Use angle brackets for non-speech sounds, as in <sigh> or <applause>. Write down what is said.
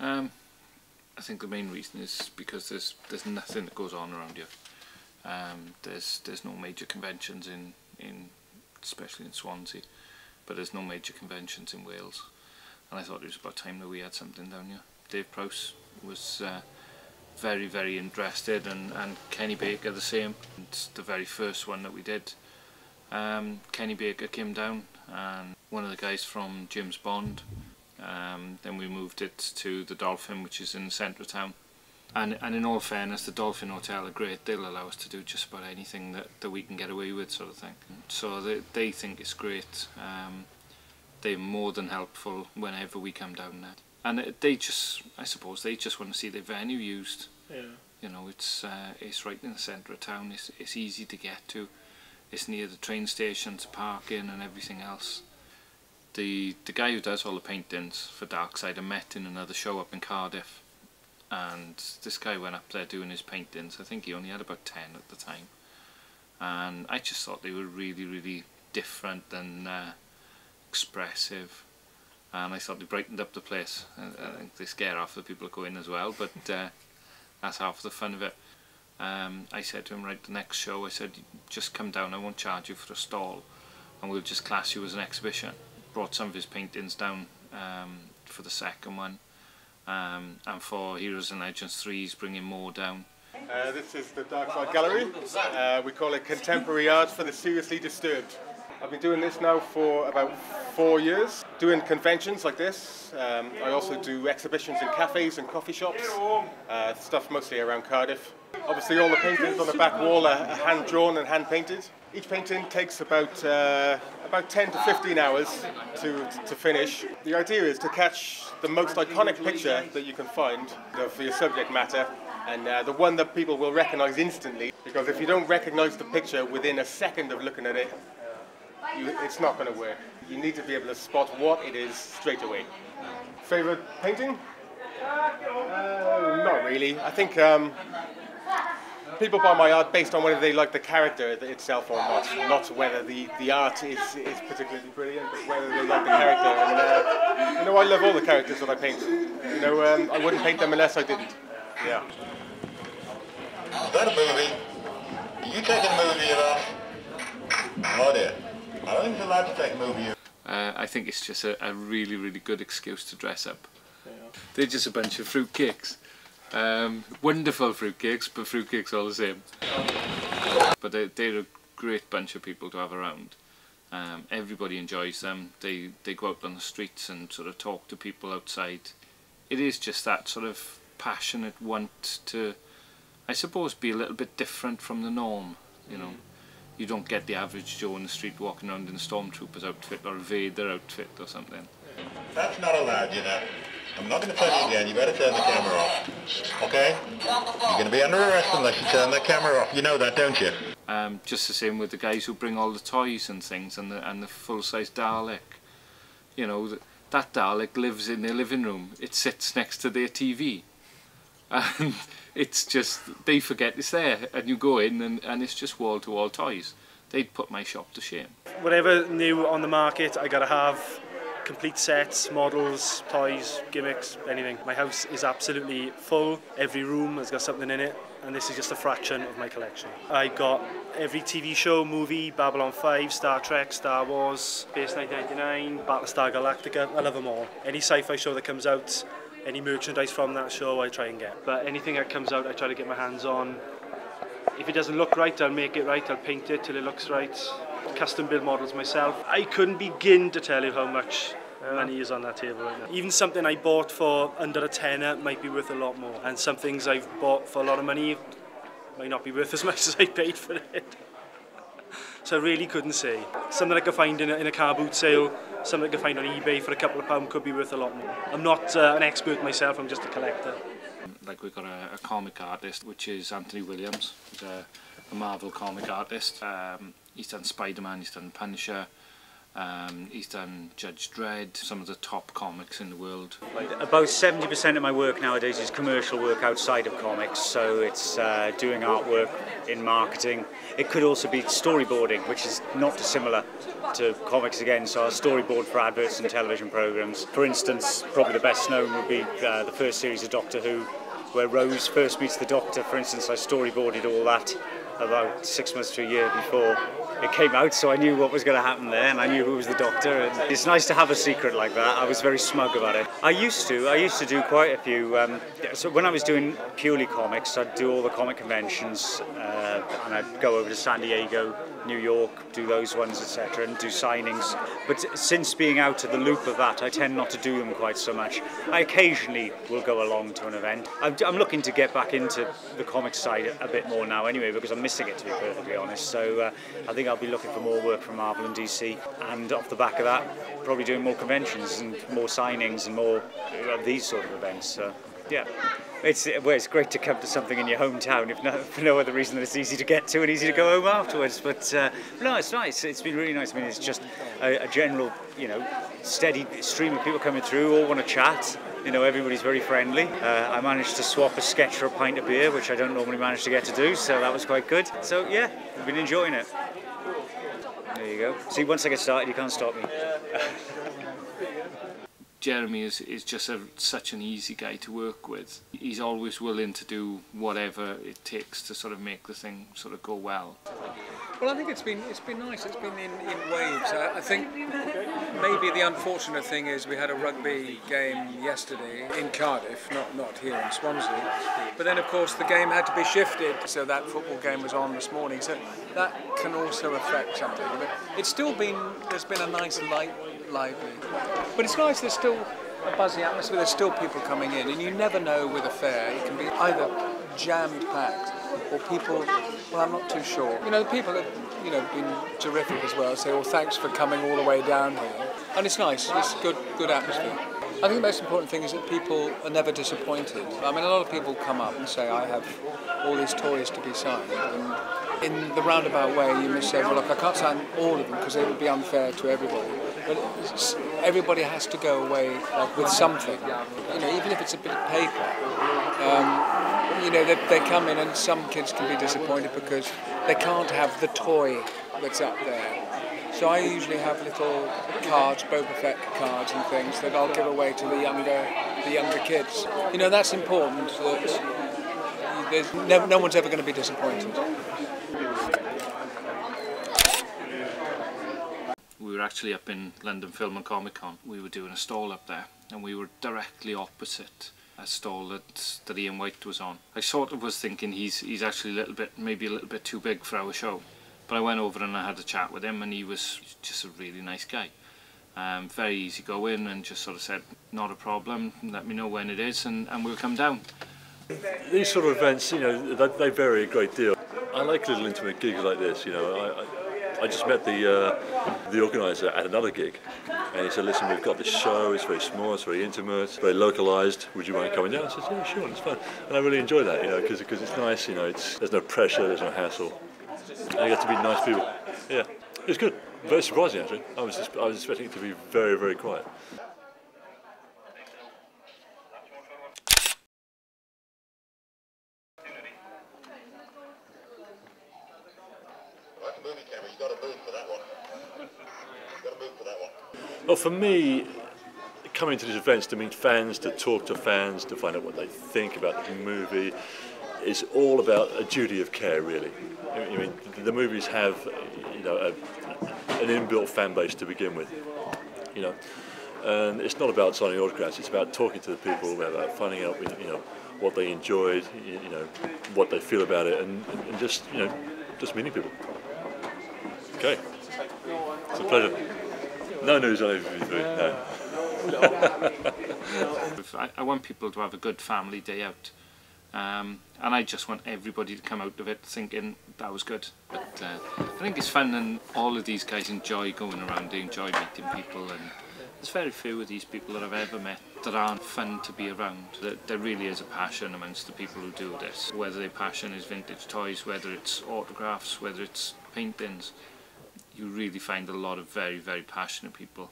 Um, I think the main reason is because there's there's nothing that goes on around here. Um, there's there's no major conventions in in especially in Swansea, but there's no major conventions in Wales, and I thought it was about time that we had something down here. Dave Prowse was uh, very very interested, and and Kenny Baker the same. It's the very first one that we did. Um, Kenny Baker came down, and one of the guys from James Bond Um, then we moved it to the Dolphin, which is in the centre of town. And, and in all fairness, the Dolphin Hotel are great. They'll allow us to do just about anything that, that we can get away with, sort of thing. Mm. So they, they think it's great. Um, they're more than helpful whenever we come down there. And they just, I suppose, they just want to see their venue used. Yeah. You know, it's uh, it's right in the centre of town. It's, it's easy to get to. It's near the train station to park in and everything else. The the guy who does all the paintings for Darkside I met in another show up in Cardiff. And this guy went up there doing his paintings. I think he only had about 10 at the time. And I just thought they were really really different and uh, expressive. And I thought they brightened up the place. I think they scare off the people that go in as well but uh, that's half the fun of it. Um, I said to him right the next show I said just come down. I won't charge you for a stall. And we'll just class you as an exhibition brought some of his paintings down um, for the second one um, and for Heroes and Legends 3 he's bringing more down. Uh, this is the Darkside Gallery. Uh, we call it Contemporary Art for the Seriously Disturbed. I've been doing this now for about four years, doing conventions like this. Um, I also do exhibitions in cafes and coffee shops, uh, stuff mostly around Cardiff. Obviously all the paintings on the back wall are hand drawn and hand painted. Each painting takes about uh, about 10 to 15 hours to, to finish. The idea is to catch the most iconic picture that you can find of your subject matter and uh, the one that people will recognize instantly because if you don't recognize the picture within a second of looking at it, you, it's not going to work. You need to be able to spot what it is straight away. Favorite painting? Uh, not really. I think um, people buy my art based on whether they like the character itself or not, not whether the, the art is, is particularly brilliant, but whether they like the character. And, uh, you know, I love all the characters that I paint. You know, um, I wouldn't paint them unless I didn't. Yeah. Is that a movie? Are you taking a movie at all? Oh dear. I don't think it's allowed to take a movie. Uh, I think it's just a, a really, really good excuse to dress up. Yeah. They're just a bunch of fruitcakes. Um, wonderful fruitcakes, but fruitcakes all the same. But they, they're a great bunch of people to have around. Um, everybody enjoys them. They they go out on the streets and sort of talk to people outside. It is just that sort of passionate want to, I suppose, be a little bit different from the norm. You know, you don't get the average Joe in the street walking around in a stormtrooper's outfit or a Vader outfit or something. That's not allowed, you know. I'm not going to tell you again. You better turn the camera off. Okay? You're going to be under arrest unless you turn the camera off. You know that, don't you? Um, just the same with the guys who bring all the toys and things and the, and the full-size Dalek. You know, that Dalek lives in their living room. It sits next to their TV. <laughs> And it's just, they forget it's there. And you go in and, and it's just wall-to-wall -wall toys. They'd put my shop to shame. Whatever new on the market, I gotta have complete sets, models, toys, gimmicks, anything. My house is absolutely full. Every room has got something in it and this is just a fraction of my collection. I got every TV show, movie, Babylon 5, Star Trek, Star Wars, Space 1999, Battlestar Galactica, I love them all. Any sci-fi show that comes out, any merchandise from that show I try and get. But anything that comes out I try to get my hands on. If it doesn't look right, I'll make it right, I'll paint it till it looks right custom build models myself. I couldn't begin to tell you how much yeah. money is on that table right now. Even something I bought for under a tenner might be worth a lot more. And some things I've bought for a lot of money might not be worth as <laughs> much as I paid for it. so I really couldn't say. Something I could find in a, in a car boot sale, something I could find on eBay for a couple of pounds could be worth a lot more. I'm not uh, an expert myself, I'm just a collector. Like we've got a, a comic artist, which is Anthony Williams, He's a, a Marvel comic artist. Um, he's done Spider-Man, he's done Punisher, Um, he's done Judge Dredd, some of the top comics in the world. About 70% of my work nowadays is commercial work outside of comics, so it's uh, doing artwork in marketing. It could also be storyboarding, which is not dissimilar to comics again, so I storyboard for adverts and television programs. For instance, probably the best known would be uh, the first series of Doctor Who, where Rose first meets the Doctor, for instance, I storyboarded all that about six months to a year before it came out, so I knew what was going to happen there, and I knew who was the doctor. And it's nice to have a secret like that. I was very smug about it. I used to. I used to do quite a few. Um, so when I was doing purely comics, I'd do all the comic conventions, uh, and I'd go over to San Diego, New York, do those ones, etc., and do signings. But since being out of the loop of that, I tend not to do them quite so much. I occasionally will go along to an event. I'm, I'm looking to get back into the comic side a, bit more now anyway, because I'm missing it, to be perfectly honest. So uh, I think I'll be looking for more work from Marvel and DC, and off the back of that, probably doing more conventions and more signings and more of these sort of events. So. Yeah. It's, well, it's great to come to something in your hometown, if <laughs> for no other reason than it's easy to get to and easy to go home afterwards. But uh, no, it's nice. It's been really nice. I mean, it's just a, a general, you know, steady stream of people coming through, all want to chat. You know, everybody's very friendly. Uh, I managed to swap a sketch for a pint of beer, which I don't normally manage to get to do, so that was quite good. So yeah, I've been enjoying it. There you go. See, once I get started, you can't stop me. <laughs> Jeremy is, is just a, such an easy guy to work with. He's always willing to do whatever it takes to sort of make the thing sort of go well. Well, I think it's been it's been nice. It's been in, in waves. I, I think maybe the unfortunate thing is we had a rugby game yesterday in Cardiff, not not here in Swansea. But then, of course, the game had to be shifted, so that football game was on this morning. So that can also affect something. But it's still been there's been a nice light lively. But it's nice, there's still a buzzy atmosphere, there's still people coming in, and you never know with a fair, it can be either jammed packed or people, well, I'm not too sure. You know, the people have, you know, been terrific as well, say, well, thanks for coming all the way down here. And it's nice, it's good, good atmosphere. I think the most important thing is that people are never disappointed. I mean, a lot of people come up and say, I have all these toys to be signed. And in the roundabout way, you must say, well, look, I can't sign all of them because it would be unfair to everybody. But everybody has to go away like, with something, you know, even if it's a bit of paper. Um, you know, they, they come in and some kids can be disappointed because they can't have the toy that's up there. So I usually have little cards, Boba Fett cards and things that I'll give away to the younger, the younger kids. You know, that's important. That no, no one's ever going to be disappointed. we were actually up in London Film and Comic Con. We were doing a stall up there and we were directly opposite a stall that, that Ian Whyte was on. I sort of was thinking he's he's actually a little bit, maybe a little bit too big for our show. But I went over and I had a chat with him and he was just a really nice guy. Um, very easy going and just sort of said, not a problem, let me know when it is and, and we'll come down. These sort of events, you know, they, they vary a great deal. I like little intimate gigs like this, you know. I, I, I just met the uh, the organizer at another gig, and he said, "Listen, we've got this show. It's very small, it's very intimate, It's very localized. Would you mind coming down?" I said, "Yeah, sure, it's fun." And I really enjoy that, you know, because it's nice. You know, it's there's no pressure, there's no hassle, and you get to meet nice people. Yeah, it's good. Very surprising actually. I was just, I was expecting it to be very very quiet. Well, for me, coming to these events to meet fans, to talk to fans, to find out what they think about the movie, is all about a duty of care, really. I mean, the movies have, you know, a, an inbuilt fan base to begin with, you know, and it's not about signing autographs. It's about talking to the people, about finding out, you know, what they enjoyed, you know, what they feel about it, and, and just, you know, just meeting people. Okay, it's a pleasure. No, no, he's not living. No. <laughs> I, I want people to have a good family day out. Um, and I just want everybody to come out of it thinking that was good. But uh, I think it's fun and all of these guys enjoy going around, they enjoy meeting people and there's very few of these people that I've ever met that aren't fun to be around. That there really is a passion amongst the people who do this. Whether their passion is vintage toys, whether it's autographs, whether it's paintings, you really find a lot of very very passionate people